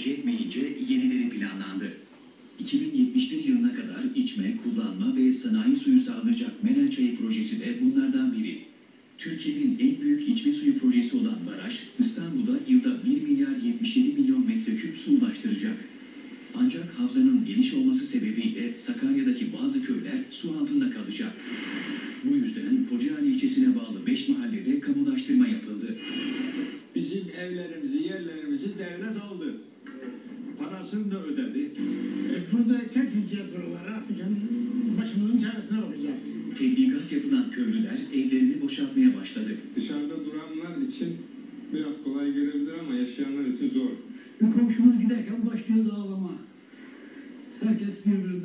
tercih etmeyince yenileri planlandı. 2071 yılına kadar içme, kullanma ve sanayi suyu sağlanacak Melen Çayı projesi de bunlardan biri. Türkiye'nin en büyük içme suyu projesi olan baraj, İstanbul'da yılda 1 milyar 77 milyon metreküp su ulaştıracak. Ancak havzanın geniş olması sebebiyle Sakarya'daki bazı köyler su altında kalacak. Bu yüzden Kocaeli ilçesine bağlı 5 mahallede kamulaştırma yapıldı. Bizim evlerimizi, yerlerimizi devlet aldı. Parasını da ödedi. E, Burada terk edeceğiz buraları artık yani başımızın çaresine bakacağız. Tebligat yapılan köylüler evlerini boşaltmaya başladı. Dışarıda duranlar için biraz kolay gelebilir ama yaşayanlar için zor. Bir komşumuz giderken başlıyoruz ağlama. Herkes birbirine